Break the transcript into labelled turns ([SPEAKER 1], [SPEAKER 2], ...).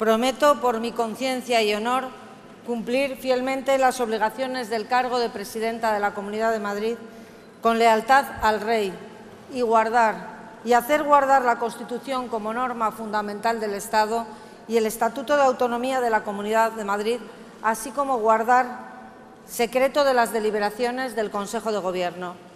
[SPEAKER 1] Prometo, por mi conciencia y honor, cumplir fielmente las obligaciones del cargo de Presidenta de la Comunidad de Madrid con lealtad al Rey y guardar y hacer guardar la Constitución como norma fundamental del Estado y el Estatuto de Autonomía de la Comunidad de Madrid, así como guardar secreto de las deliberaciones del Consejo de Gobierno.